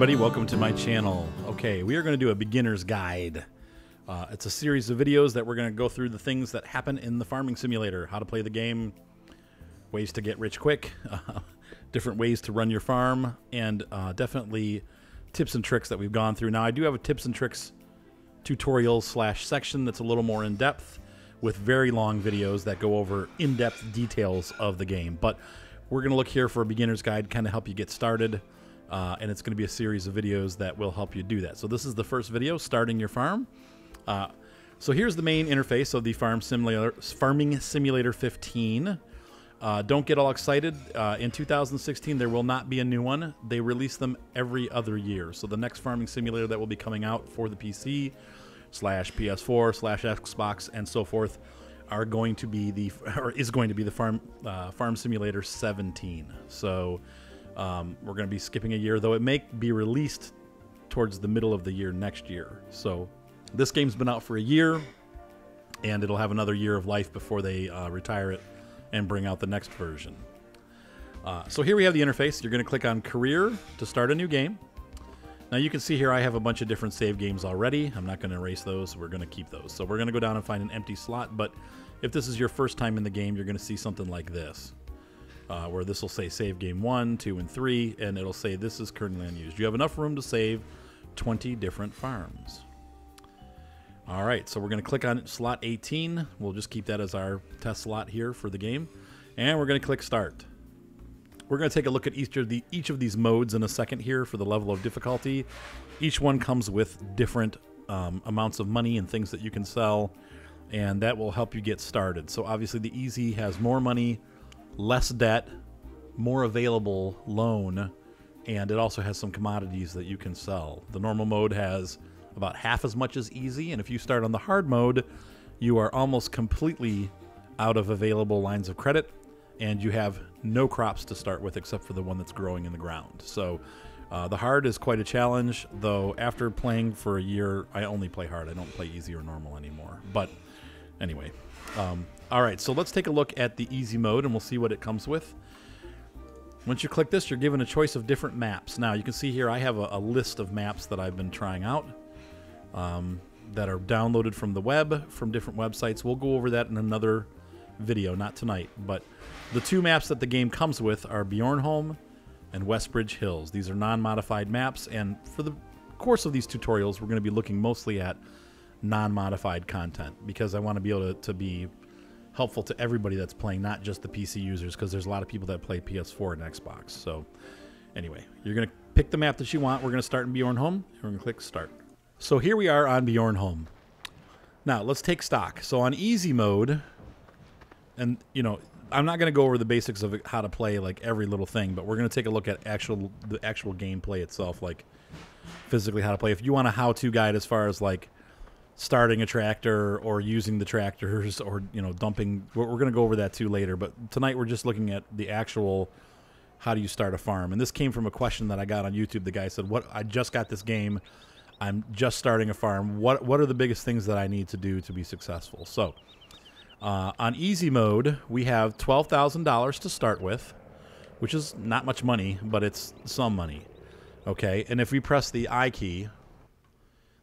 everybody. Welcome to my channel. Okay, we are going to do a beginner's guide. Uh, it's a series of videos that we're going to go through the things that happen in the farming simulator, how to play the game, ways to get rich quick, uh, different ways to run your farm, and uh, definitely tips and tricks that we've gone through. Now, I do have a tips and tricks tutorial slash section that's a little more in depth with very long videos that go over in depth details of the game. But we're going to look here for a beginner's guide, kind of help you get started. Uh, and it's going to be a series of videos that will help you do that. So this is the first video, starting your farm. Uh, so here's the main interface of the Farm Simulator, Farming Simulator 15. Uh, don't get all excited. Uh, in 2016, there will not be a new one. They release them every other year. So the next Farming Simulator that will be coming out for the PC slash PS4 slash Xbox and so forth are going to be the or is going to be the Farm uh, Farm Simulator 17. So um, we're going to be skipping a year, though it may be released towards the middle of the year next year. So this game's been out for a year, and it'll have another year of life before they uh, retire it and bring out the next version. Uh, so here we have the interface. You're going to click on Career to start a new game. Now you can see here I have a bunch of different save games already. I'm not going to erase those. We're going to keep those. So we're going to go down and find an empty slot. But if this is your first time in the game, you're going to see something like this uh, where this will say save game one, two, and three, and it'll say this is currently unused. You have enough room to save 20 different farms. All right, so we're going to click on slot 18. We'll just keep that as our test slot here for the game. And we're going to click start. We're going to take a look at each of, the, each of these modes in a second here for the level of difficulty. Each one comes with different um, amounts of money and things that you can sell, and that will help you get started. So obviously the easy has more money, less debt, more available loan, and it also has some commodities that you can sell. The normal mode has about half as much as easy, and if you start on the hard mode, you are almost completely out of available lines of credit, and you have no crops to start with except for the one that's growing in the ground. So uh, the hard is quite a challenge, though after playing for a year, I only play hard. I don't play easy or normal anymore. But anyway, um, all right, so let's take a look at the easy mode and we'll see what it comes with. Once you click this, you're given a choice of different maps. Now, you can see here I have a, a list of maps that I've been trying out um, that are downloaded from the web, from different websites. We'll go over that in another video, not tonight. But the two maps that the game comes with are Bjornholm and Westbridge Hills. These are non-modified maps, and for the course of these tutorials, we're going to be looking mostly at non-modified content because I want to be able to, to be helpful to everybody that's playing, not just the PC users, because there's a lot of people that play PS4 and Xbox. So, anyway, you're going to pick the map that you want. We're going to start in Bjornholm, and we're going to click Start. So here we are on Bjornholm. Now, let's take stock. So on easy mode, and, you know, I'm not going to go over the basics of how to play, like, every little thing, but we're going to take a look at actual the actual gameplay itself, like, physically how to play. If you want a how-to guide as far as, like, starting a tractor or using the tractors or you know dumping we're, we're going to go over that too later but tonight we're just looking at the actual how do you start a farm? And this came from a question that i got on youtube. The guy said what i just got this game. I'm just starting a farm. What what are the biggest things that i need to do to be successful? So uh, on easy mode we have $12000 to start with which is not much money but it's some money okay? And if we press the i key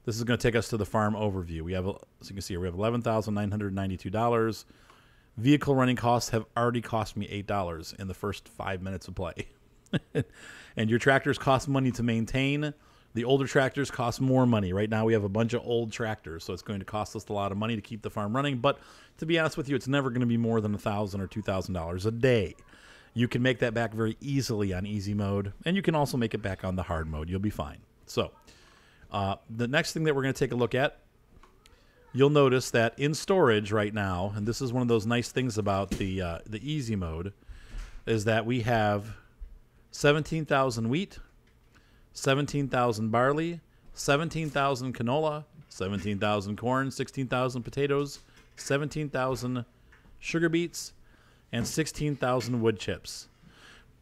this is going to take us to the farm overview. We have, as you can see here, we have $11,992. Vehicle running costs have already cost me $8 in the first five minutes of play. and your tractors cost money to maintain. The older tractors cost more money. Right now we have a bunch of old tractors, so it's going to cost us a lot of money to keep the farm running. But to be honest with you, it's never going to be more than a 1,000 or $2,000 a day. You can make that back very easily on easy mode, and you can also make it back on the hard mode. You'll be fine. So uh, the next thing that we're going to take a look at, you'll notice that in storage right now, and this is one of those nice things about the uh, the easy mode, is that we have 17,000 wheat, 17,000 barley, 17,000 canola, 17,000 corn, 16,000 potatoes, 17,000 sugar beets, and 16,000 wood chips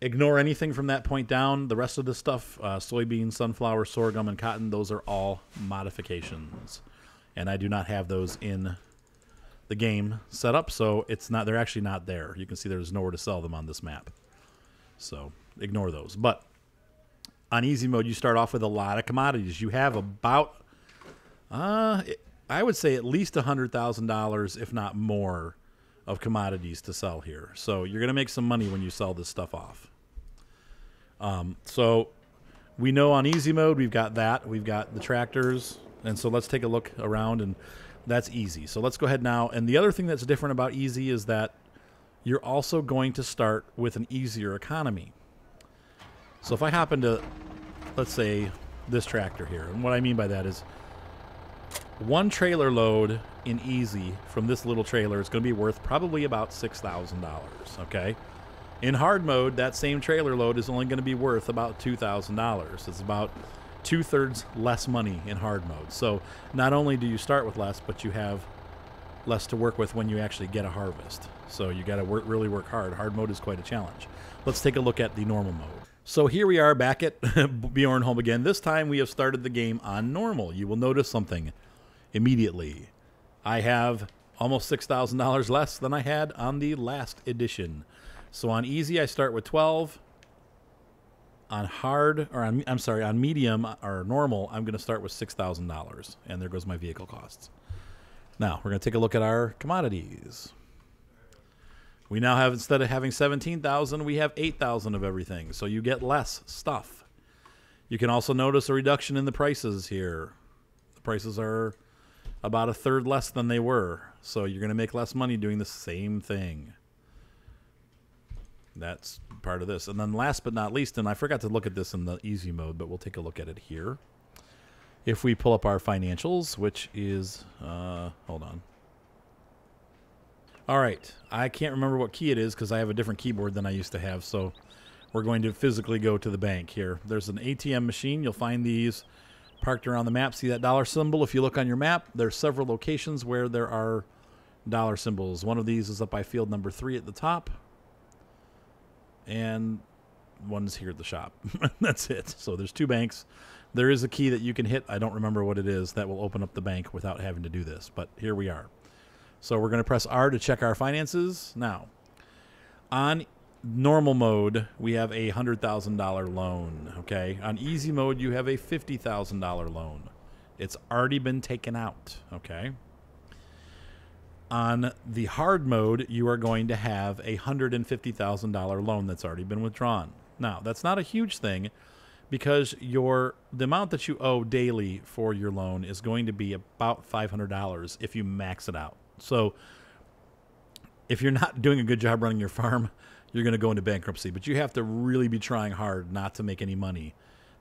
ignore anything from that point down. The rest of the stuff, uh, soybeans, sunflower, sorghum, and cotton, those are all modifications. And I do not have those in the game set up, so it's not. They're actually not there. You can see there's nowhere to sell them on this map. So ignore those. But on easy mode, you start off with a lot of commodities. You have about, uh, I would say at least $100,000, if not more, of commodities to sell here. So you're going to make some money when you sell this stuff off. Um, so we know on easy mode, we've got that. We've got the tractors. And so let's take a look around, and that's easy. So let's go ahead now. And the other thing that's different about easy is that you're also going to start with an easier economy. So if I happen to, let's say, this tractor here, and what I mean by that is one trailer load in easy from this little trailer is going to be worth probably about $6,000, okay? In hard mode, that same trailer load is only going to be worth about $2,000. It's about two thirds less money in hard mode. So not only do you start with less, but you have less to work with when you actually get a harvest. So you got to work really work hard. Hard mode is quite a challenge. Let's take a look at the normal mode. So here we are back at Bjornholm again. This time we have started the game on normal. You will notice something immediately. I have almost $6,000 less than I had on the last edition. So on easy, I start with 12. On hard, or on, I'm sorry, on medium or normal, I'm going to start with $6,000. And there goes my vehicle costs. Now, we're going to take a look at our commodities. We now have, instead of having 17,000, we have 8,000 of everything. So you get less stuff. You can also notice a reduction in the prices here. The prices are about a third less than they were. So you're going to make less money doing the same thing. That's part of this. And then last but not least, and I forgot to look at this in the easy mode, but we'll take a look at it here. If we pull up our financials, which is, uh, hold on. All right. I can't remember what key it is because I have a different keyboard than I used to have. So we're going to physically go to the bank here. There's an ATM machine. You'll find these parked around the map. See that dollar symbol? If you look on your map, there's several locations where there are dollar symbols. One of these is up by field number three at the top. And one's here at the shop. That's it. So there's two banks. There is a key that you can hit. I don't remember what it is that will open up the bank without having to do this. But here we are. So we're going to press R to check our finances. Now, on normal mode, we have a $100,000 loan, okay? On easy mode, you have a $50,000 loan. It's already been taken out, okay? On the hard mode, you are going to have a $150,000 loan that's already been withdrawn. Now, that's not a huge thing because your the amount that you owe daily for your loan is going to be about $500 if you max it out. So if you're not doing a good job running your farm, you're going to go into bankruptcy. But you have to really be trying hard not to make any money,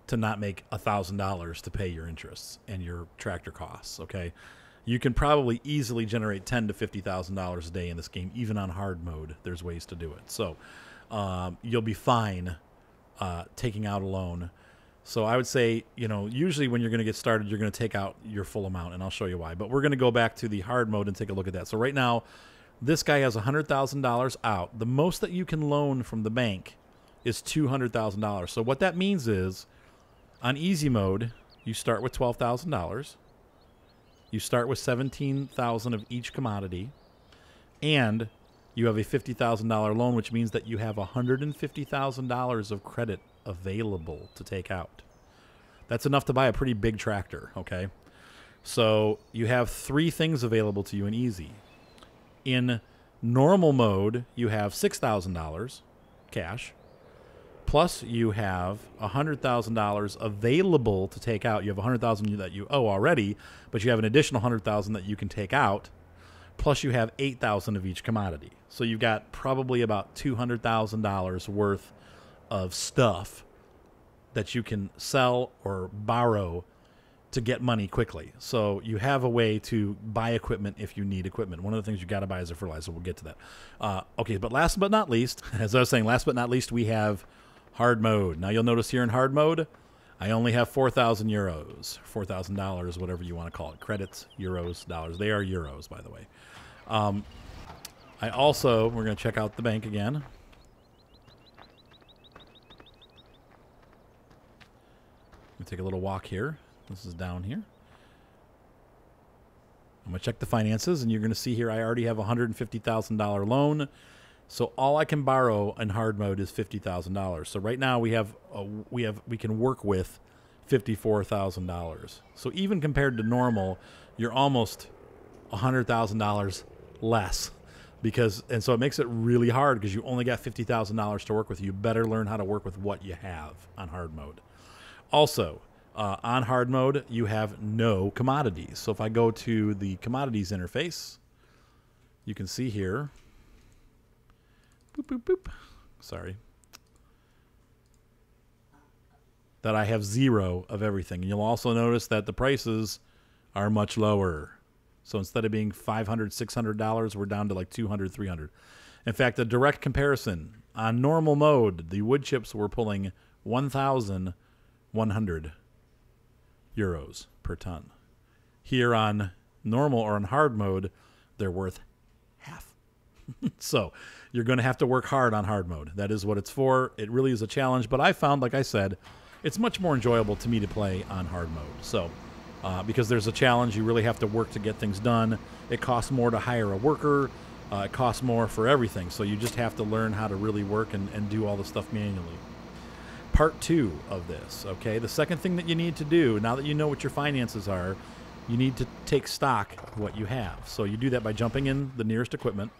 to not make a thousand dollars to pay your interests and your tractor costs. Okay, you can probably easily generate ten to fifty thousand dollars a day in this game, even on hard mode. There's ways to do it. So um, you'll be fine uh, taking out a loan. So I would say, you know, usually when you're going to get started, you're going to take out your full amount, and I'll show you why. But we're going to go back to the hard mode and take a look at that. So right now, this guy has $100,000 out. The most that you can loan from the bank is $200,000. So what that means is, on easy mode, you start with $12,000. You start with 17,000 of each commodity, and you have a $50,000 loan, which means that you have $150,000 of credit available to take out. That's enough to buy a pretty big tractor, okay? So you have three things available to you in easy. In normal mode, you have $6,000 cash, plus you have $100,000 available to take out. You have 100000 that you owe already, but you have an additional 100000 that you can take out, plus you have 8000 of each commodity. So you've got probably about $200,000 worth of stuff that you can sell or borrow to get money quickly. So you have a way to buy equipment if you need equipment. One of the things you got to buy is a fertilizer. We'll get to that. Uh, okay, but last but not least, as I was saying, last but not least, we have hard mode. Now you'll notice here in hard mode, I only have 4,000 euros, $4,000, whatever you want to call it. Credits, euros, dollars. They are euros, by the way. Um, I also, we're going to check out the bank again. take a little walk here. This is down here. I'm going to check the finances, and you're going to see here I already have a $150,000 loan. So all I can borrow in hard mode is fifty thousand dollars. So right now we have a, we have we can work with fifty four thousand dollars. So even compared to normal, you're almost hundred thousand dollars less because and so it makes it really hard because you only got fifty thousand dollars to work with. You better learn how to work with what you have on hard mode. Also, uh, on hard mode, you have no commodities. So if I go to the commodities interface, you can see here. Boop boop boop. Sorry. That I have zero of everything. And you'll also notice that the prices are much lower. So instead of being $500, $600, we're down to like $200, $300. In fact, a direct comparison on normal mode, the wood chips were pulling 1,100 euros per ton. Here on normal or on hard mode, they're worth half. so you're going to have to work hard on hard mode. That is what it's for. It really is a challenge, but I found, like I said, it's much more enjoyable to me to play on hard mode. So uh, because there's a challenge. You really have to work to get things done. It costs more to hire a worker. Uh, it costs more for everything. So you just have to learn how to really work and, and do all the stuff manually. Part two of this, okay? The second thing that you need to do, now that you know what your finances are, you need to take stock of what you have. So you do that by jumping in the nearest equipment,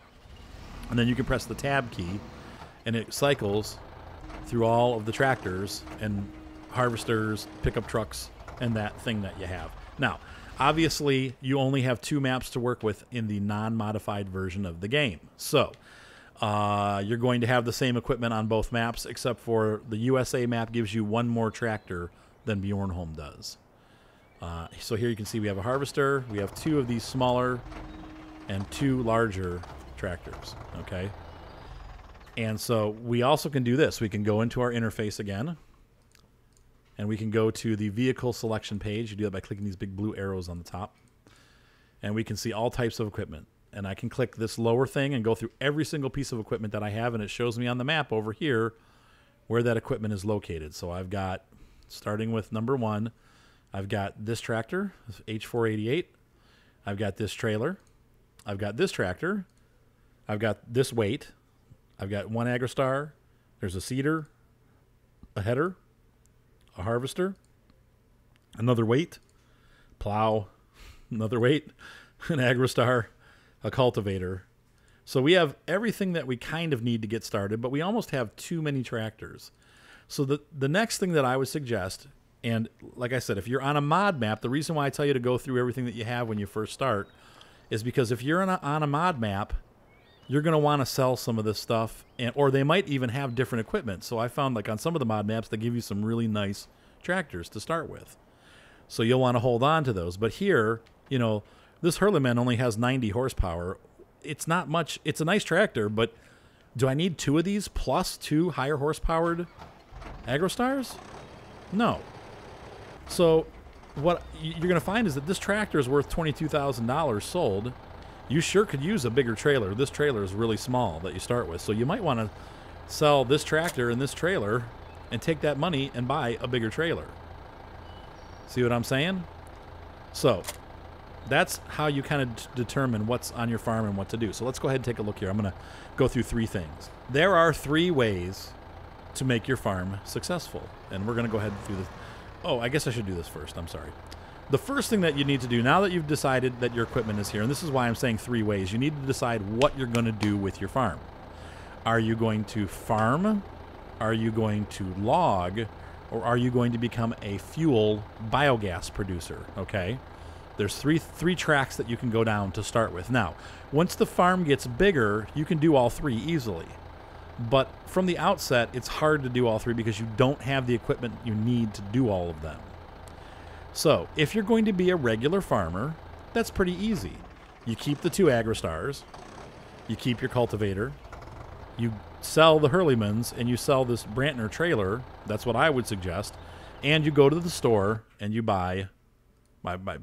and then you can press the tab key, and it cycles through all of the tractors and harvesters, pickup trucks, and that thing that you have. Now, obviously, you only have two maps to work with in the non modified version of the game. So, uh, you're going to have the same equipment on both maps, except for the USA map gives you one more tractor than Bjornholm does. Uh, so here you can see we have a harvester, we have two of these smaller and two larger tractors, okay? And so we also can do this. We can go into our interface again, and we can go to the vehicle selection page. You do that by clicking these big blue arrows on the top. And we can see all types of equipment. And I can click this lower thing and go through every single piece of equipment that I have, and it shows me on the map over here where that equipment is located. So I've got, starting with number one, I've got this tractor, H488. I've got this trailer. I've got this tractor. I've got this weight. I've got one Agrostar. There's a seeder, a header, a harvester, another weight, plow, another weight, an agrostar, a cultivator. So we have everything that we kind of need to get started, but we almost have too many tractors. So the the next thing that I would suggest, and like I said, if you're on a mod map, the reason why I tell you to go through everything that you have when you first start is because if you're on a, on a mod map, you're going to want to sell some of this stuff and or they might even have different equipment so i found like on some of the mod maps they give you some really nice tractors to start with so you'll want to hold on to those but here you know this Hürlimann only has 90 horsepower it's not much it's a nice tractor but do i need two of these plus two higher horsepowered agrostars no so what you're going to find is that this tractor is worth $22000 sold you sure could use a bigger trailer. This trailer is really small that you start with. So you might want to sell this tractor and this trailer and take that money and buy a bigger trailer. See what I'm saying? So that's how you kind of d- determine what's on your farm and what to do. So let's go ahead and take a look here. I'm going to go through three things. There are three ways to make your farm successful. And we're going to go ahead through this. Oh, I guess I should do this first. I'm sorry the first thing that you need to do now that you've decided that your equipment is here, and this is why I'm saying three ways, you need to decide what you're going to do with your farm. Are you going to farm? Are you going to log? Or are you going to become a fuel biogas producer? Okay. There's three three tracks that you can go down to start with. Now, once the farm gets bigger, you can do all three easily. But from the outset, it's hard to do all three because you don't have the equipment you need to do all of them. So, if you're going to be a regular farmer, that's pretty easy. You keep the two Agrostars, you keep your cultivator, you sell the Hürlimanns, and you sell this Brantner trailer. That's what I would suggest. And you go to the store and you buy, buy, buy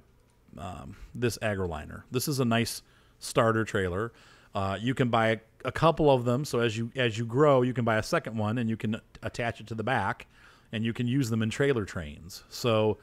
um, this AgroLiner. This is a nice starter trailer. Uh, you can buy a, a, couple of them. So as you as you grow, you can buy a second one and you can attach it to the back, and you can use them in trailer trains. So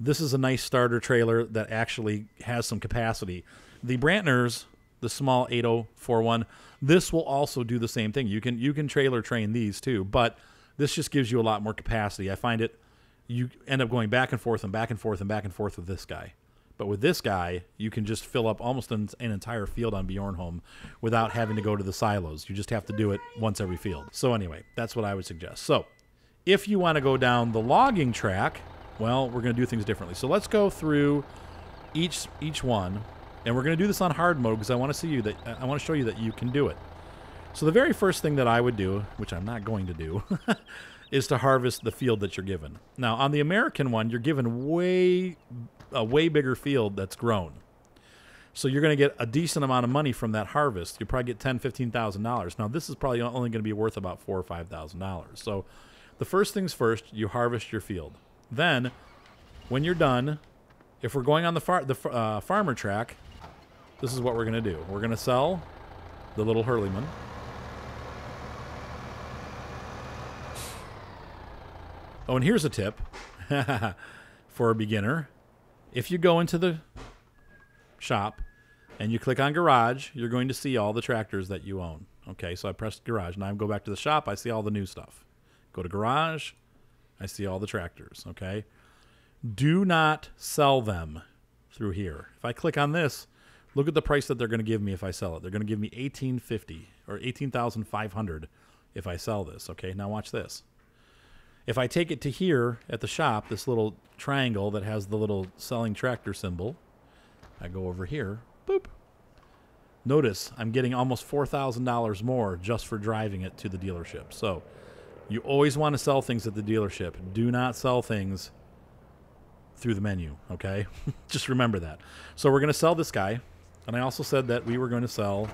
this is a nice starter trailer that actually has some capacity. The Brantners the small 8041. This will also do the same thing. You can you can trailer train these too, but this just gives you a lot more capacity. I find it you end up going back and forth and back and forth and back and forth with this guy. But with this guy, you can just fill up almost an, an, entire field on Bjornholm without having to go to the silos. You just have to do it once every field. So anyway, that's what I would suggest. So if you want to go down the logging track, well, we're going to do things differently. So let's go through each each one, and we're going to do this on hard mode because I want to see you that I want to show you that you can do it. So the very first thing that I would do, which I'm not going to do, is to harvest the field that you're given. Now, on the American one, you're given way a way bigger field that's grown. So you're going to get a decent amount of money from that harvest. You probably get ten, fifteen thousand dollars. Now this is probably only going to be worth about four or five thousand dollars. So the first things first, you harvest your field. Then, when you're done, if we're going on the far the uh, farmer track, this is what we're going to do. We're going to sell the little Hürlimann. Oh, and here's a tip for a beginner. If you go into the shop and you click on garage, you're going to see all the tractors that you own. Okay, so I press garage. Now I go back to the shop, I see all the new stuff. Go to garage, I see all the tractors. Okay, do not sell them through here. If I click on this, look at the price that they're going to give me if I sell it. They're going to give me 1850 or 18,500 if I sell this. Okay, now watch this. If I take it to here at the shop, this little triangle that has the little selling tractor symbol, I go over here, boop. Notice I'm getting almost $4,000 more just for driving it to the dealership. So you always want to sell things at the dealership. Do not sell things through the menu, okay? just remember that. So we're going to sell this guy. And I also said that we were going to sell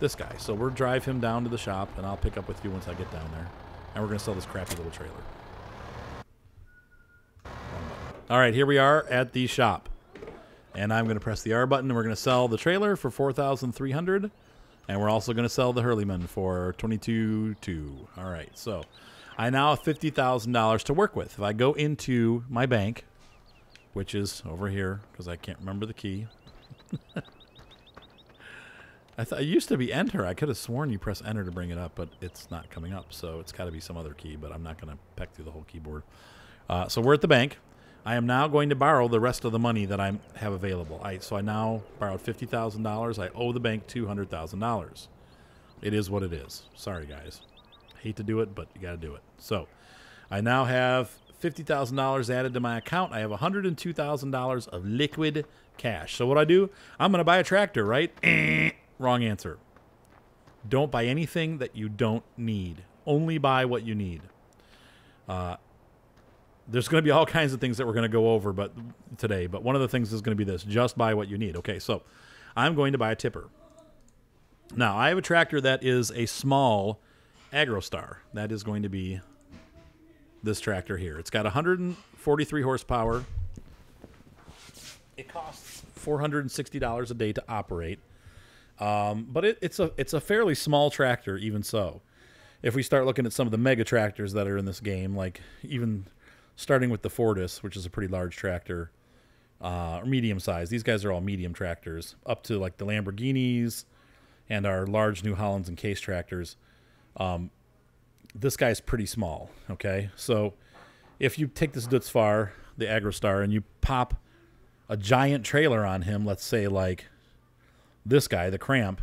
this guy. So we'll drive him down to the shop, and I'll pick up with you once I get down there. And we're going to sell this crappy little trailer. All right, here we are at the shop. And I'm going to press the R button, and we're going to sell the trailer for 4300 And we're also going to sell the Hürlimann for 22 All right, so I now have $50,000 to work with. If I go into my bank, which is over here, because I can't remember the key. I it used to be enter. I could have sworn you press enter to bring it up, but it's not coming up. So it's got to be some other key, but I'm not going to peck through the whole keyboard. Uh, so we're at the bank. I am now going to borrow the rest of the money that I have available. I, so I now borrowed fifty thousand dollars. I owe the bank two hundred thousand dollars. It is what it is. Sorry, guys. Hate to do it, but you got to do it. So I now have fifty thousand dollars added to my account. I have one hundred and two thousand dollars of liquid cash. So what I do? I'm going to buy a tractor, right? Wrong answer. Don't buy anything that you don't need. Only buy what you need. Uh, there's going to be all kinds of things that we're going to go over but today but one of the things is going to be this just buy what you need okay so i'm going to buy a tipper now i have a tractor that is a small agrostar that is going to be this tractor here it's got 143 horsepower it costs $460 a day to operate um, but it, it's a it's a fairly small tractor even so if we start looking at some of the mega tractors that are in this game like even starting with the Fortis, which is a pretty large tractor, uh, or medium size. These guys are all medium tractors, up to like the Lamborghinis and our large New Hollands and case tractors. Um, this guy's pretty small. Okay, so if you take this Deutz-Fahr, the AgroStar, and you pop a giant trailer on him, let's say like this guy, the Krampe,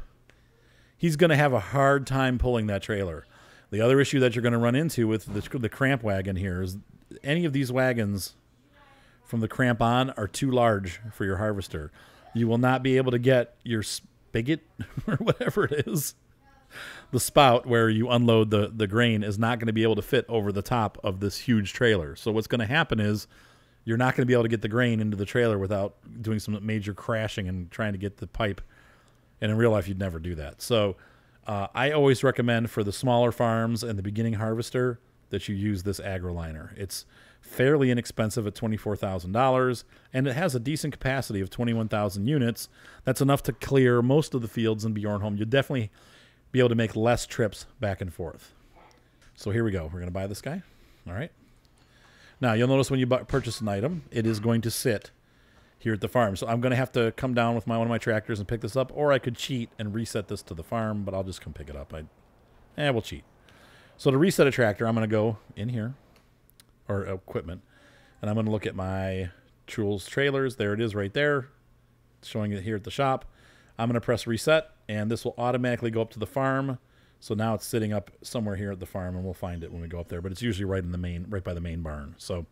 he's going to have a hard time pulling that trailer. The other issue that you're going to run into with the, the Krampe wagon here is any of these wagons from the Krampe on are too large for your harvester. You will not be able to get your spigot or whatever it is. The spout where you unload the, the grain is not going to be able to fit over the top of this huge trailer. So what's going to happen is you're not going to be able to get the grain into the trailer without doing some major crashing and trying to get the pipe. And in real life, you'd never do that. So uh, I always recommend for the smaller farms and the beginning harvester that you use this AgroLiner. It's fairly inexpensive at $24,000 and it has a decent capacity of 21,000 units. That's enough to clear most of the fields in Bjornholm. You'll definitely be able to make less trips back and forth. So here we go. We're going to buy this guy. All right. Now, you'll notice when you purchase an item, it is going to sit here at the farm. So I'm going to have to come down with my one of my tractors and pick this up, or I could cheat and reset this to the farm, but I'll just come pick it up. I, eh, we'll cheat. So to reset a tractor, I'm going to go in here, or equipment, and I'm going to look at my tools trailers. There it is right there, showing it here at the shop. I'm going to press reset, and this will automatically go up to the farm. So now it's sitting up somewhere here at the farm, and we'll find it when we go up there. But it's usually right in the main, right by the main barn. So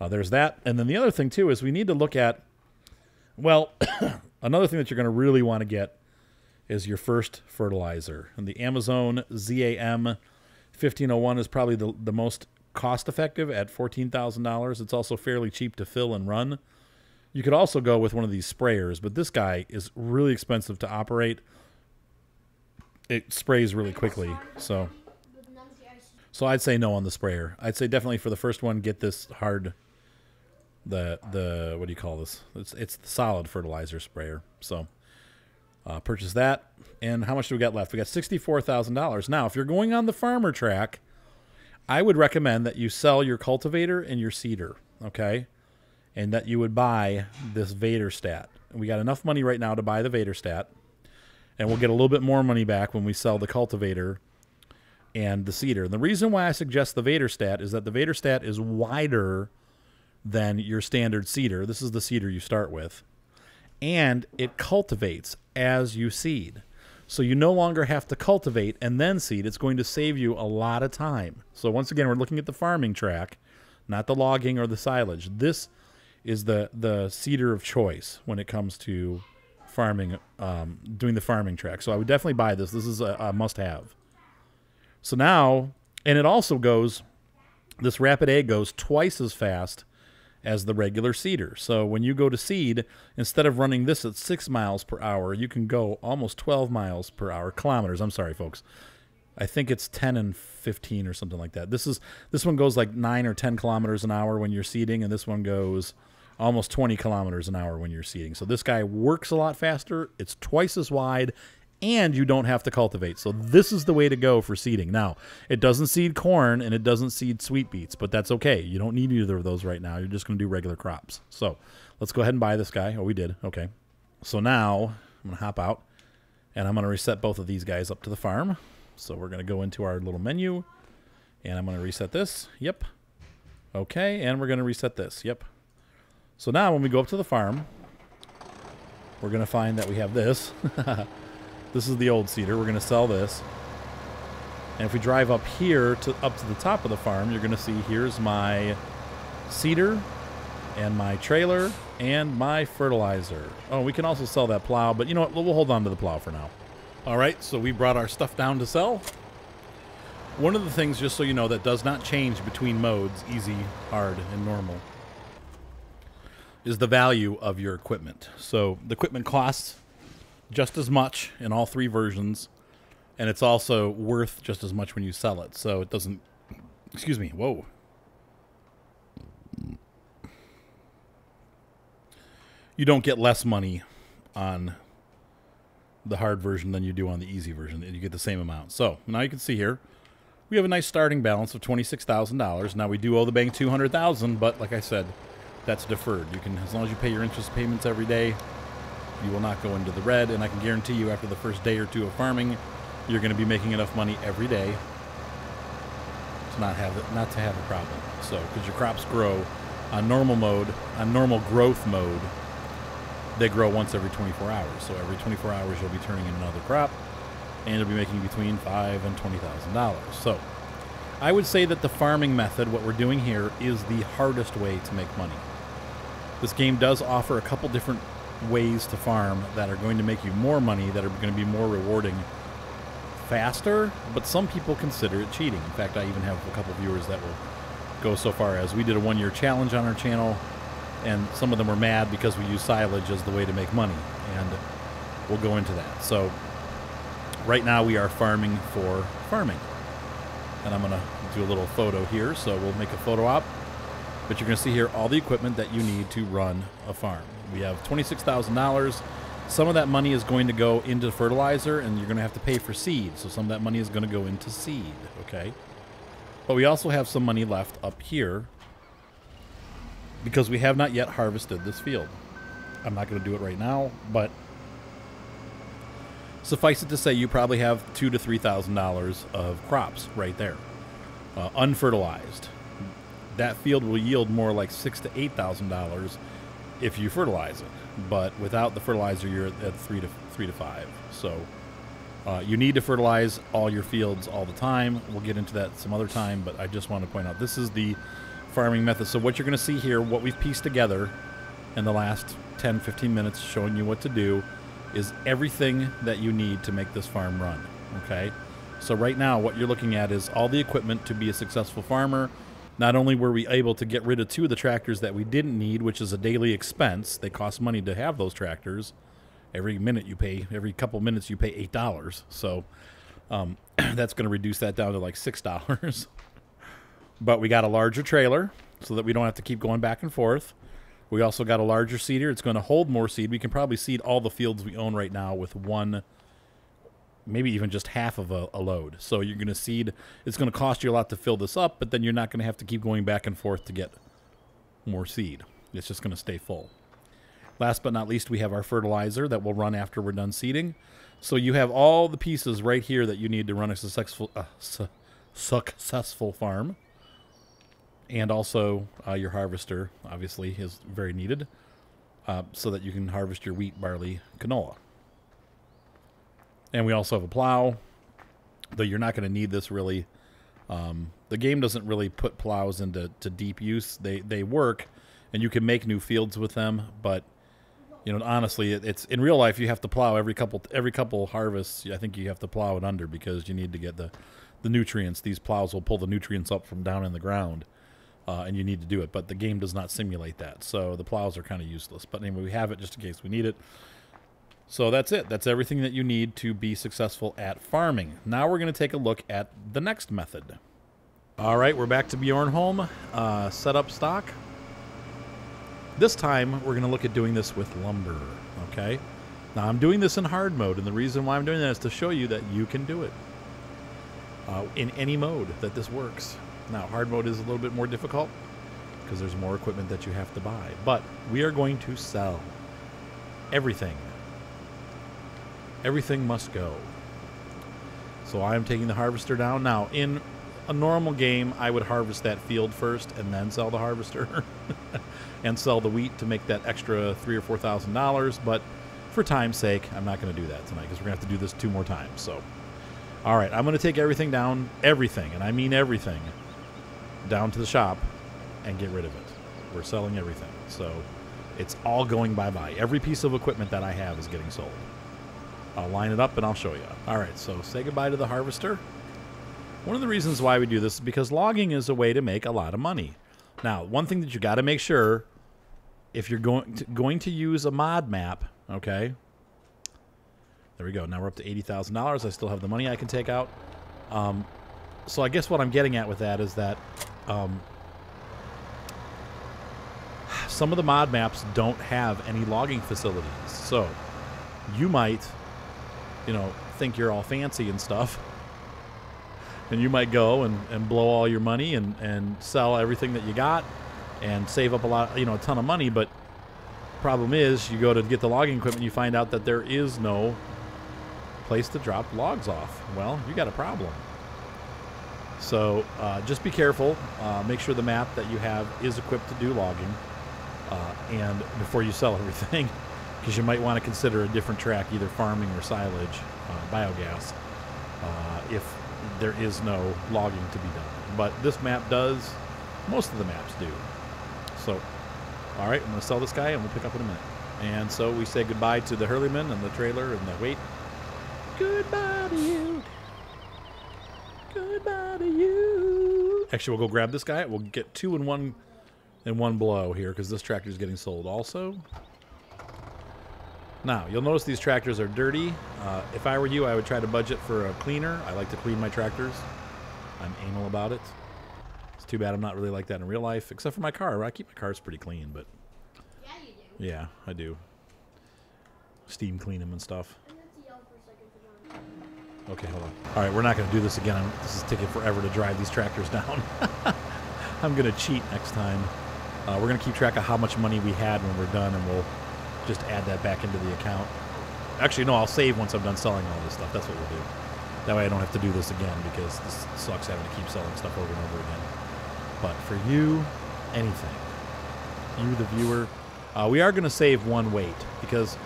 uh, there's that. And then the other thing too is we need to look at well, another thing that you're going to really want to get is your first fertilizer. And the Amazon ZAM 1501 is probably the, the most cost effective at $14,000. It's also fairly cheap to fill and run. You could also go with one of these sprayers, but this guy is really expensive to operate. It sprays really quickly, so so I'd say no on the sprayer. I'd say definitely for the first one get this hard the the what do you call this? It's it's the solid fertilizer sprayer. So uh, purchase that. And how much do we got left? We got sixty four thousand dollars. Now, if you're going on the farmer track, I would recommend that you sell your cultivator and your seeder. Okay, and that you would buy this Väderstad. We got enough money right now to buy the Väderstad, and we'll get a little bit more money back when we sell the cultivator and the seeder. And the reason why I suggest the Väderstad is that the Väderstad is wider than your standard seeder. This is the seeder you start with. And it cultivates as you seed. So you no longer have to cultivate and then seed. It's going to save you a lot of time. So once again, we're looking at the farming track, not the logging or the silage. This is the the seeder of choice when it comes to farming, um, doing the farming track. So I would definitely buy this. This is a, a must-have. So now, and it also goes, this Rapid A goes twice as fast as the regular seeder. So when you go to seed, instead of running this at 6 miles per hour, you can go almost 12 miles per hour, kilometers. I'm sorry, folks. I think it's 10 and 15 or something like that. This is this one goes like 9 or 10 kilometers an hour when you're seeding and this one goes almost 20 kilometers an hour when you're seeding. So this guy works a lot faster. It's twice as wide and you don't have to cultivate. So this is the way to go for seeding. Now, it doesn't seed corn and it doesn't seed sweet beets, but that's okay. You don't need either of those right now. You're just going to do regular crops. So let's go ahead and buy this guy. Oh, we did. Okay. So now I'm going to hop out and I'm going to reset both of these guys up to the farm. So we're going to go into our little menu and I'm going to reset this. Yep. Okay. And we're going to reset this. Yep. So now when we go up to the farm, we're going to find that we have this. This is the old seeder. We're going to sell this. And if we drive up here to up to the top of the farm, you're going to see here's my seeder and my trailer and my fertilizer. Oh, we can also sell that plow, but you know what? We'll hold on to the plow for now. All right, so we brought our stuff down to sell. One of the things, just so you know, that does not change between modes, easy, hard, and normal, is the value of your equipment. So the equipment costs just as much in all three versions, and it's also worth just as much when you sell it. So it doesn't. Excuse me. Whoa. You don't get less money on the hard version than you do on the easy version. You get the same amount. So now you can see here, we have a nice starting balance of twenty-six thousand dollars. Now we do owe the bank two hundred thousand, but like I said, that's deferred. You can, as long as you pay your interest payments every day, you will not go into the red, and I can guarantee you after the first day or two of farming, you're going to be making enough money every day to not have it, not to have a problem. So, because your crops grow on normal mode, on normal growth mode, they grow once every 24 hours. So every 24 hours, you'll be turning in another crop, and you'll be making between five and twenty thousand dollars. So, I would say that the farming method, what we're doing here, is the hardest way to make money. This game does offer a couple different ways to farm that are going to make you more money, that are going to be more rewarding faster, but some people consider it cheating. In fact, I even have a couple viewers that will go so far as we did a one year challenge on our channel, and some of them were mad because we use silage as the way to make money, and we'll go into that. So, right now we are farming for farming. And I'm going to do a little photo here, so we'll make a photo op. But you're going to see here all the equipment that you need to run a farm. We have $26,000. Some of that money is going to go into fertilizer, and you're going to have to pay for seed. So some of that money is going to go into seed, okay? But we also have some money left up here because we have not yet harvested this field. I'm not going to do it right now, but suffice it to say, you probably have two to three thousand dollars of crops right there, uh, unfertilized. That field will yield more like six to eight thousand dollars if you fertilize it, but without the fertilizer, you're at three to three to five. So uh, you need to fertilize all your fields all the time. We'll get into that some other time, but I just want to point out this is the farming method. So what you're going to see here, what we've pieced together in the last 10, 15 minutes, showing you what to do, is everything that you need to make this farm run. Okay. So right now, what you're looking at is all the equipment to be a successful farmer. Not only were we able to get rid of two of the tractors that we didn't need, which is a daily expense, they cost money to have those tractors. Every minute you pay, every couple minutes you pay eight dollars. So um, that's going to reduce that down to like six dollars. but we got a larger trailer so that we don't have to keep going back and forth. We also got a larger seeder. It's going to hold more seed. We can probably seed all the fields we own right now with one, maybe even just half of a, a load. So you're going to seed. It's going to cost you a lot to fill this up, but then you're not going to have to keep going back and forth to get more seed. It's just going to stay full. Last but not least, we have our fertilizer that will run after we're done seeding. So you have all the pieces right here that you need to run a successful, uh, su successful farm and also uh, your harvester obviously is very needed uh, so that you can harvest your wheat, barley, canola. And we also have a plow, though you're not going to need this really. Um, the game doesn't really put plows into to deep use. They they work, and you can make new fields with them. But you know, honestly, it, it's in real life you have to plow every couple every couple harvests. I think you have to plow it under because you need to get the the nutrients. These plows will pull the nutrients up from down in the ground uh, and you need to do it. But the game does not simulate that, so the plows are kind of useless. But anyway, we have it just in case we need it. So that's it. That's everything that you need to be successful at farming. Now we're going to take a look at the next method. All right, we're back to Bjornholm. Uh, set up stock. This time, we're going to look at doing this with lumber, okay? Now, I'm doing this in hard mode, and the reason why I'm doing that is to show you that you can do it uh, in any mode that this works. Now, hard mode is a little bit more difficult because there's more equipment that you have to buy. But we are going to sell everything. Everything must go. So I am taking the harvester down. Now, in a normal game, I would harvest that field first and then sell the harvester and sell the wheat to make that extra three or four thousand dollars. But for time's sake, I'm not going to do that tonight because we're going to have to do this two more times. So, all right, I'm going to take everything down, everything, and I mean everything down to the shop and get rid of it. We're selling everything. So it's all going bye bye. Every piece of equipment that I have is getting sold. I'll line it up and I'll show you. All right, so say goodbye to the harvester. One of the reasons why we do this is because logging is a way to make a lot of money. Now, one thing that you got to make sure if you're going to, going to use a mod map, okay? There we go. Now we're up to $80,000. I still have the money I can take out. Um, so I guess what I'm getting at with that is that um, some of the mod maps don't have any logging facilities. So you might, you know, think you're all fancy and stuff. And you might go and, and blow all your money and, and sell everything that you got and save up a lot, you know, a ton of money. But problem is, you go to get the logging equipment, you find out that there is no place to drop logs off. Well, you got a problem. So uh, just be careful. Uh, make sure the map that you have is equipped to do logging, uh, and before you sell everything, because you might want to consider a different track, either farming or silage, uh, biogas, uh, if there is no logging to be done. But this map does. Most of the maps do. So, all right, I'm going to sell this guy, and we'll pick up in a minute. And so we say goodbye to the Hürlimann and the trailer and the wait. Goodbye to you. Goodbye to you. Actually, we'll go grab this guy. We'll get two in one in one blow here because this tractor is getting sold also. Now, you'll notice these tractors are dirty. Uh, if I were you, I would try to budget for a cleaner. I like to clean my tractors. I'm anal about it. It's too bad I'm not really like that in real life, except for my car. I keep my cars pretty clean, but... Yeah, you do. Yeah, I do. Steam clean them and stuff. Okay, hold on. All right, we're not going to do this again. This is taking forever to drive these tractors down. I'm going to cheat next time. Uh, we're going to keep track of how much money we had when we're done, and we'll just add that back into the account. Actually, no, I'll save once I'm done selling all this stuff. That's what we'll do. That way I don't have to do this again because this sucks having to keep selling stuff over and over again. But for you, anything. You, the viewer, uh, we are going to save one weight because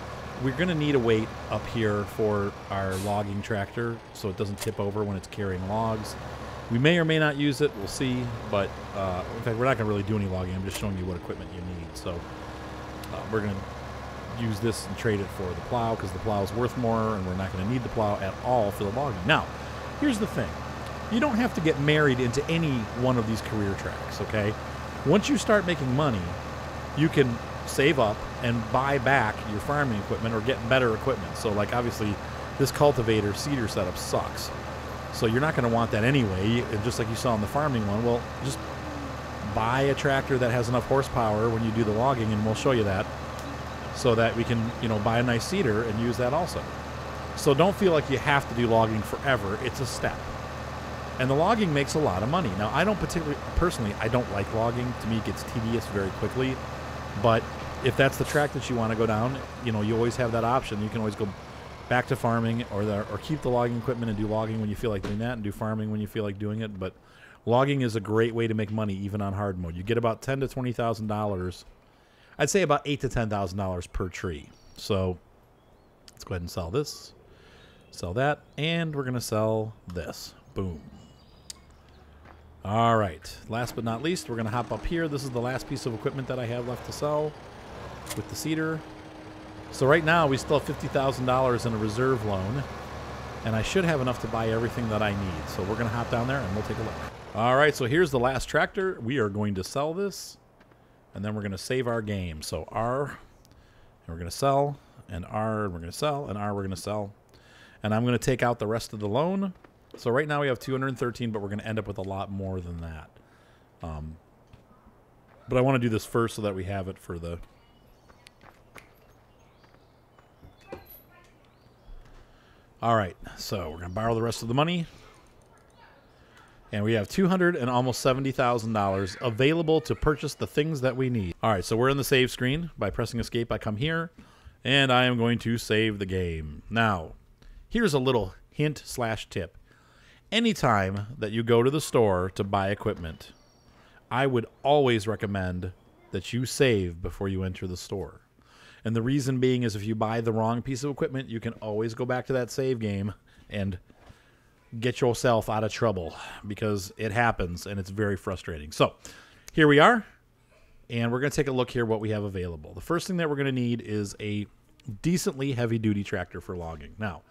we're going to need a weight up here for our logging tractor so it doesn't tip over when it's carrying logs. We may or may not use it. We'll see. But uh, in fact, we're not going to really do any logging. I'm just showing you what equipment you need. So uh, we're going to use this and trade it for the plow because the plow is worth more and we're not going to need the plow at all for the logging. Now, here's the thing. You don't have to get married into any one of these career tracks, okay? Once you start making money, you can save up and buy back your farming equipment or get better equipment. So, like, obviously, this cultivator seeder setup sucks. So you're not going to want that anyway. And just like you saw in the farming one, well, just buy a tractor that has enough horsepower when you do the logging, and we'll show you that, so that we can, you know, buy a nice seeder and use that also. So don't feel like you have to do logging forever. It's a step. And the logging makes a lot of money. Now, I don't particularly, personally, I don't like logging. To me, it gets tedious very quickly. But if that's the track that you want to go down, you know, you always have that option. You can always go back to farming or the, or keep the logging equipment and do logging when you feel like doing that and do farming when you feel like doing it but logging is a great way to make money even on hard mode you get about ten to twenty thousand dollars i'd say about eight to ten thousand dollars per tree so let's go ahead and sell this sell that and we're to sell this boom all right last but not least we're to hop up here this is the last piece of equipment that i have left to sell with the seeder. so right now we still have $50,000 in a reserve loan, and I should have enough to buy everything that I need. So we're going to hop down there and we'll take a look. All right, so here's the last tractor. We are going to sell this, and then we're going to save our game. So R, and we're going to sell, and R, and we're going to sell, and R, we're going to sell. And I'm going to take out the rest of the loan. So right now we have 213, but we're going to end up with a lot more than that. Um, but I want to do this first so that we have it for the All right, so we're gonna borrow the rest of the money, and we have two hundred and almost seventy thousand dollars available to purchase the things that we need. All right, so we're in the save screen. By pressing escape, I come here, and I am going to save the game. Now, here's a little hint slash tip. Anytime that you go to the store to buy equipment, I would always recommend that you save before you enter the store. And the reason being is if you buy the wrong piece of equipment, you can always go back to that save game and get yourself out of trouble because it happens and it's very frustrating. So here we are. And we're going to take a look here what we have available. The first thing that we're going to need is a decently heavy duty tractor for logging. Now,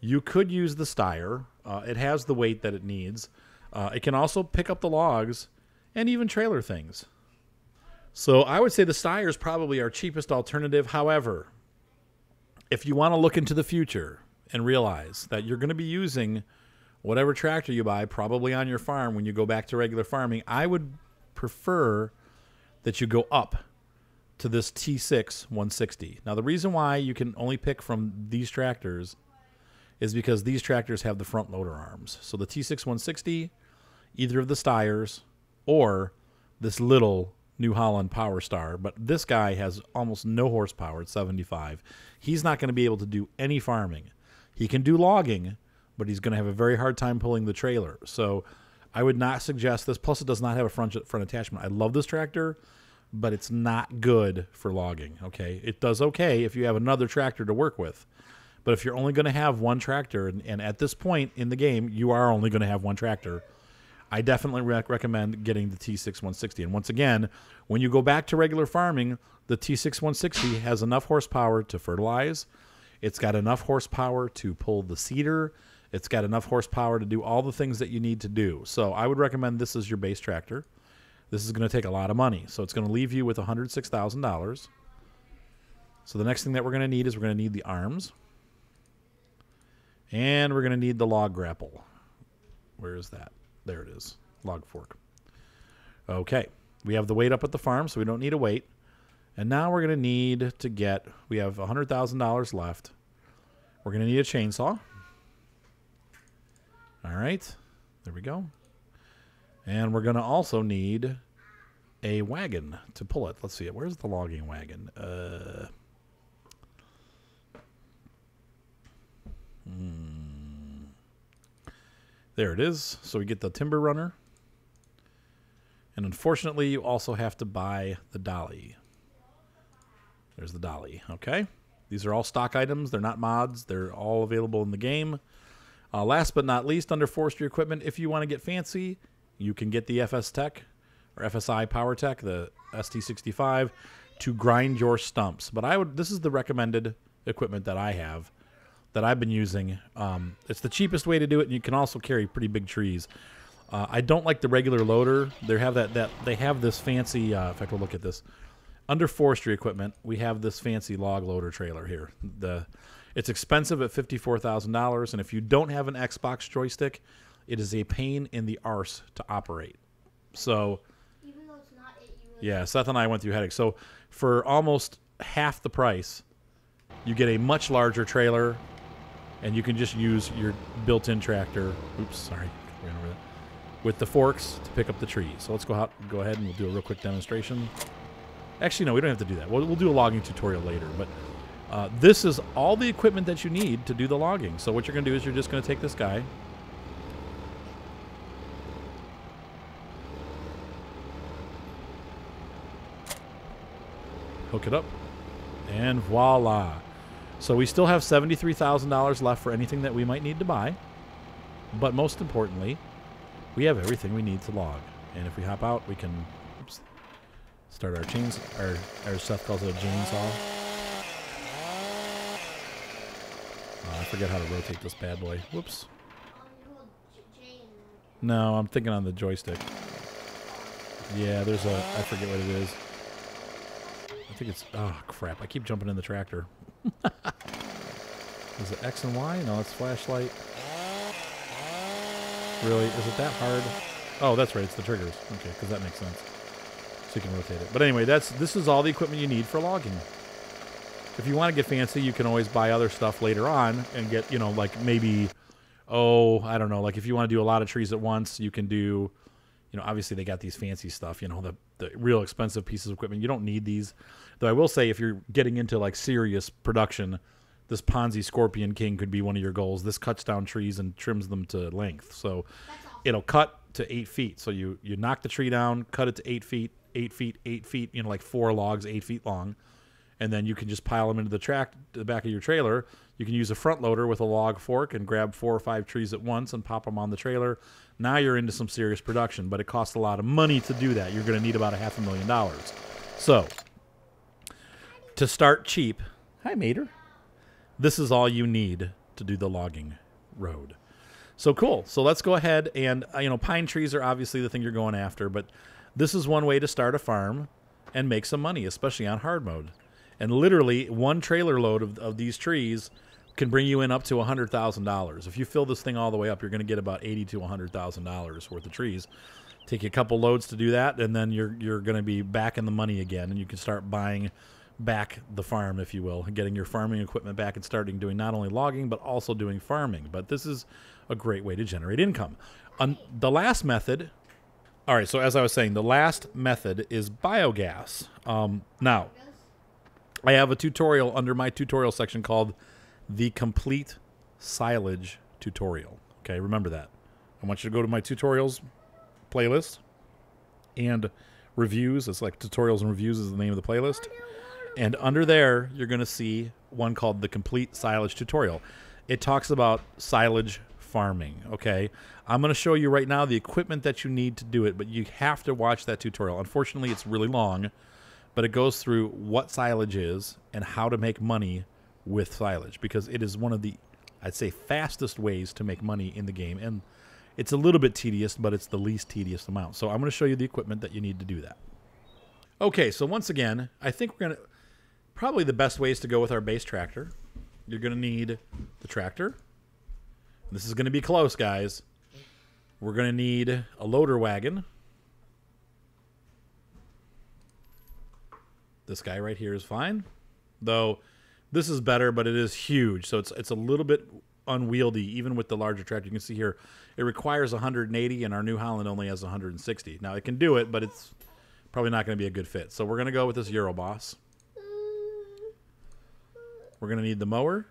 you could use the Steyr. Uh, it has the weight that it needs. Uh, it can also pick up the logs and even trailer things. So I would say the Steyr is probably our cheapest alternative. However, if you want to look into the future and realize that you're going to be using whatever tractor you buy probably on your farm when you go back to regular farming, I would prefer that you go up to this T6 160. Now, the reason why you can only pick from these tractors is because these tractors have the front loader arms. So the T6 160, either of the Steyrs, or this little New Holland Power Star, but this guy has almost no horsepower at 75. He's not going to be able to do any farming. He can do logging, but he's going to have a very hard time pulling the trailer. So I would not suggest this. Plus, it does not have a front front attachment. I love this tractor, but it's not good for logging. Okay, it does okay if you have another tractor to work with. But if you're only going to have one tractor, and, and at this point in the game, you are only going to have one tractor I definitely rec- recommend getting the T6 160. And once again, when you go back to regular farming, the T6 160 has enough horsepower to fertilize. It's got enough horsepower to pull the seeder. It's got enough horsepower to do all the things that you need to do. So I would recommend this as your base tractor. This is going to take a lot of money. So it's going to leave you with $106,000. So the next thing that we're going to need is we're going to need the arms. And we're going to need the log grapple. Where is that? There it is. Log fork. Okay. We have the weight up at the farm, so we don't need a weight. And now we're going to need to get, we have $100,000 left. We're going to need a chainsaw. All right. There we go. And we're going to also need a wagon to pull it. Let's see it. Where's the logging wagon? Uh. Hmm. There it is. So we get the timber runner. And unfortunately, you also have to buy the dolly. There's the dolly. Okay. These are all stock items. They're not mods. They're all available in the game. Uh, last but not least, under forestry equipment, if you want to get fancy, you can get the FS Tech or FSI Power Tech, the ST65, to grind your stumps. But I would. This is the recommended equipment that I have, that I've been using. Um, it's the cheapest way to do it, and you can also carry pretty big trees. Uh, I don't like the regular loader. They have that that they have this fancy. Uh, in fact, we'll look at this. Under forestry equipment, we have this fancy log loader trailer here. The it's expensive at fifty-four thousand dollars, and if you don't have an Xbox joystick, it is a pain in the arse to operate. So, Even though it's not it, you would yeah, Seth and I went through headaches. So, for almost half the price, you get a much larger trailer, and you can just use your built-in tractor. Oops, sorry, ran over that. With the forks to pick up the trees. So let's go out, go ahead, and we'll do a real quick demonstration. Actually, no, we don't have to do that. We'll, we'll do a logging tutorial later, but uh, this is all the equipment that you need to do the logging. So what you're going to do is you're just going to take this guy. Hook it up. And voila. So we still have $73,000 left for anything that we might need to buy. But most importantly, we have everything we need to log. And if we hop out, we can oops, start our chains, our, our Seth calls it a chainsaw. Oh, I forget how to rotate this bad boy. Whoops. you hold J- J and No, I'm thinking on the joystick. Yeah, there's a, I forget what it is. I think it's, oh crap, I keep jumping in the tractor. is it X and Y? No, it's flashlight. Really? Is it that hard? Oh, that's right, it's the triggers. Okay, because that makes sense. So you can rotate it. But anyway, that's this is all the equipment you need for logging. If you want to get fancy, you can always buy other stuff later on and get, you know, like maybe oh, I don't know, like if you want to do a lot of trees at once, you can do, you know, obviously they got these fancy stuff, you know, the, the real expensive pieces of equipment. You don't need these. Though I will say, if you're getting into like serious production, this Ponsse Scorpion King could be one of your goals. This cuts down trees and trims them to length. So awesome. it'll cut to eight feet. So you, you knock the tree down, cut it to eight feet, eight feet, eight feet, you know, like four logs, eight feet long and then you can just pile them into the track the back of your trailer. You can use a front loader with a log fork and grab four or five trees at once and pop them on the trailer. Now you're into some serious production, but it costs a lot of money to do that. You're going to need about a half a million dollars. So, to start cheap, hi Mater. This is all you need to do the logging road. So cool. So let's go ahead and uh, you know pine trees are obviously the thing you're going after, but this is one way to start a farm and make some money, especially on hard mode. And literally, one trailer load of, of these trees can bring you in up to $100,000. If you fill this thing all the way up, you're going to get about eighty to $100,000 worth of trees. Take a couple loads to do that, and then you're you're going to be back in the money again, and you can start buying back the farm, if you will, getting your farming equipment back and starting doing not only logging but also doing farming. But this is a great way to generate income. Um, the last method all right, so as I was saying, the last method is biogas. Um, now? I have a tutorial under my tutorial section called the complete silage tutorial. Okay, remember that. I want you to go to my tutorials playlist and reviews. It's like tutorials and reviews is the name of the playlist. And under there, you're going to see one called the complete silage tutorial. It talks about silage farming. Okay, I'm going to show you right now the equipment that you need to do it, but you have to watch that tutorial. Unfortunately, it's really long but it goes through what silage is and how to make money with silage because it is one of the I'd say fastest ways to make money in the game and it's a little bit tedious but it's the least tedious amount. So I'm going to show you the equipment that you need to do that. Okay, so once again, I think we're going to probably the best ways to go with our base tractor. You're going to need the tractor. This is going to be close, guys. We're going to need a loader wagon. This guy right here is fine. Though this is better, but it is huge. So it's it's a little bit unwieldy even with the larger tractor. You can see here it requires 180 and our New Holland only has 160. Now it can do it, but it's probably not going to be a good fit. So we're going to go with this Euro Boss. We're going to need the mower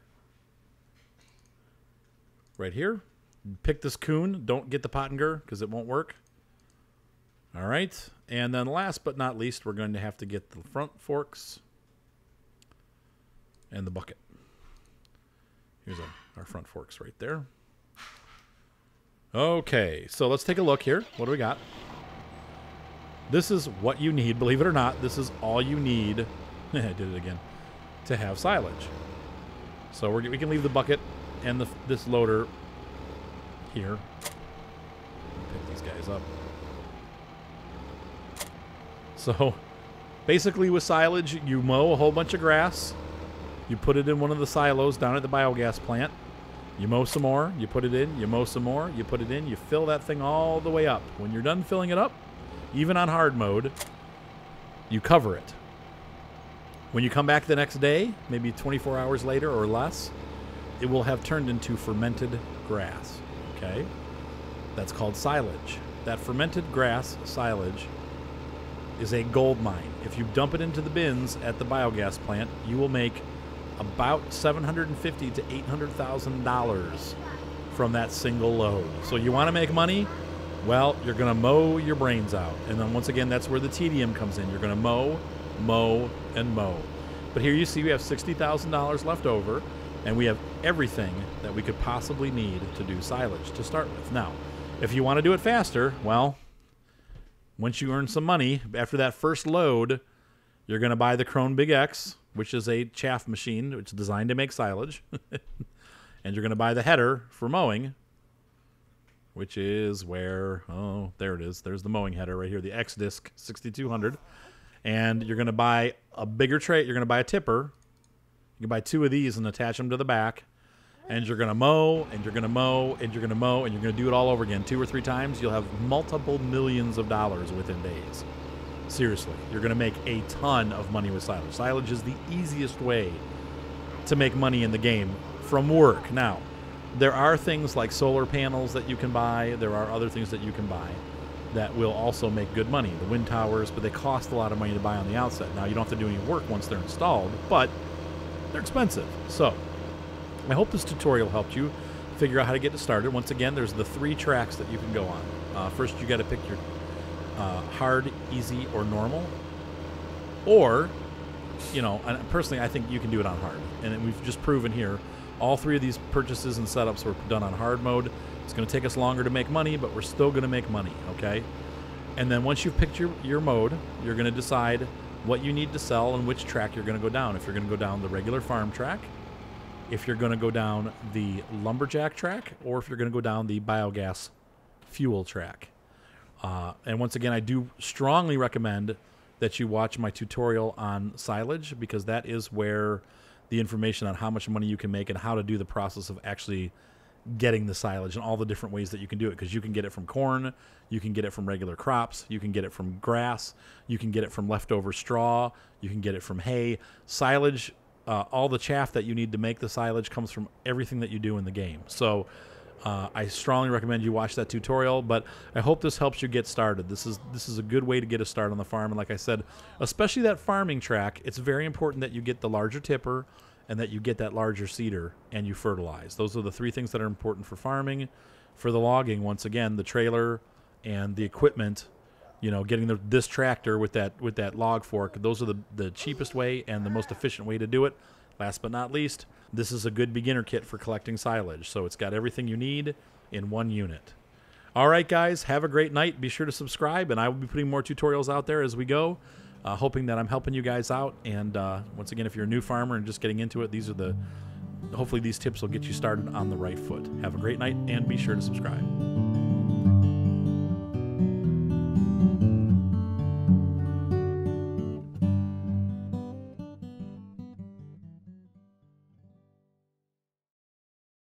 right here. pick this coon. Don't get the Pöttinger because it won't work. All right. And then last but not least, we're going to have to get the front forks and the bucket. Here's a, our front forks right there. Okay, so let's take a look here. What do we got? This is what you need. Believe it or not, this is all you need. I did it again. To have silage. So we're, we can leave the bucket and the, this loader here. Pick these guys up. So basically with silage, you mow a whole bunch of grass. You put it in one of the silos down at the biogas plant. You mow some more, you put it in, you mow some more, you put it in, you fill that thing all the way up. When you're done filling it up, even on hard mode, you cover it. When you come back the next day, maybe 24 hours later or less, it will have turned into fermented grass. Okay? That's called silage. That fermented grass silage is a gold mine. If you dump it into the bins at the biogas plant, you will make about seven hundred and fifty to eight hundred thousand dollars from that single load. So you want to make money? Well, you're going to mow your brains out. And then once again, that's where the tedium comes in. You're going to mow, mow, and mow. But here you see we have $60,000 left over, and we have everything that we could possibly need to do silage to start with. Now, if you want to do it faster, well, once you earn some money, after that first load, you're going to buy the Krone Big X, which is a chaff machine, which is designed to make silage. and you're going to buy the header for mowing, which is where oh there it is. There's the mowing header right here the x disc 6200 and you're going to buy a bigger tray you're going to buy a tipper. You can buy two of these and attach them to the back and you're going to mow and you're going to mow and you're going to mow and you're going to do it all over again two or three times you'll have multiple millions of dollars within days seriously you're going to make a ton of money with silage silage is the easiest way to make money in the game from work now there are things like solar panels that you can buy. There are other things that you can buy that will also make good money. The wind towers, but they cost a lot of money to buy on the outset. Now, you don't have to do any work once they're installed, but they're expensive. So, I hope this tutorial helped you figure out how to get it started. Once again, there's the three tracks that you can go on. Uh, first, you got to pick your uh, hard, easy, or normal. Or, you know, personally, I think you can do it on hard. And we've just proven here all three of these purchases and setups were done on hard mode. It's going to take us longer to make money, but we're still going to make money, okay? And then once you've picked your, your mode, you're going to decide what you need to sell and which track you're going to go down. If you're going to go down the regular farm track, if you're going to go down the lumberjack track, or if you're going to go down the biogas fuel track. Uh, and once again, I do strongly recommend that you watch my tutorial on silage because that is where the information on how much money you can make and how to do the process of actually getting the silage and all the different ways that you can do it because you can get it from corn, you can get it from regular crops, you can get it from grass, you can get it from leftover straw, you can get it from hay. Silage, uh, all the chaff that you need to make the silage comes from everything that you do in the game. So uh, I strongly recommend you watch that tutorial, but I hope this helps you get started. This is this is a good way to get a start on the farm, and like I said, especially that farming track, it's very important that you get the larger tipper and that you get that larger seeder and you fertilize. Those are the three things that are important for farming. For the logging, once again, the trailer and the equipment. You know, getting the, this tractor with that with that log fork. Those are the the cheapest way and the most efficient way to do it. Last but not least, this is a good beginner kit for collecting silage. So it's got everything you need in one unit. All right, guys, have a great night. Be sure to subscribe, and I will be putting more tutorials out there as we go, uh, hoping that I'm helping you guys out. And uh, once again, if you're a new farmer and just getting into it, these are the hopefully these tips will get you started on the right foot. Have a great night, and be sure to subscribe.